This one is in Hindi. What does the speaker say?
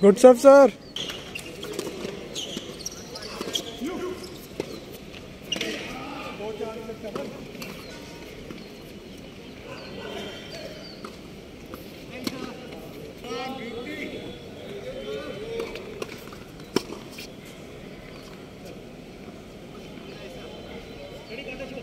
Good stuff, sir. Ready,